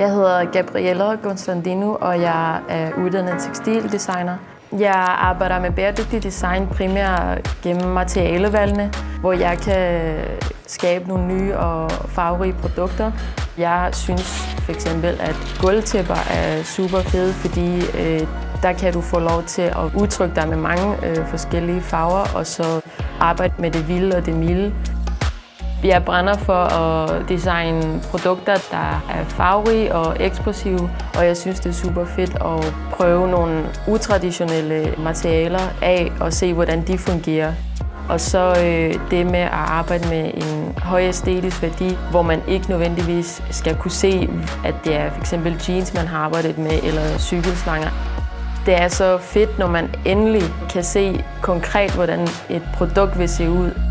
Jeg hedder Gabriella Gonstandino, og jeg er uddannet tekstildesigner. Jeg arbejder med bæredygtig design primært gennem materialevalgene, hvor jeg kan skabe nogle nye og farverige produkter. Jeg synes for eksempel, at gulvtæpper er super fede, fordi øh, der kan du få lov til at udtrykke dig med mange øh, forskellige farver, og så arbejde med det vilde og det milde. Jeg brænder for at designe produkter, der er farverige og eksplosive, og jeg synes, det er super fedt at prøve nogle utraditionelle materialer af og se, hvordan de fungerer. Og så øh, det med at arbejde med en høj æstetisk værdi, hvor man ikke nødvendigvis skal kunne se, at det er f.eks. jeans, man har arbejdet med, eller cykelslanger. Det er så fedt, når man endelig kan se konkret, hvordan et produkt vil se ud.